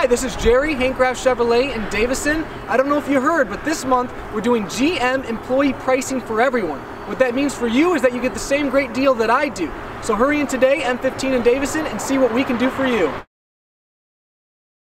Hi, this is Jerry, Hank Graff Chevrolet in Davison. I don't know if you heard, but this month we're doing GM employee pricing for everyone. What that means for you is that you get the same great deal that I do. So hurry in today, M15 in Davison, and see what we can do for you.